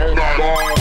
Hold on.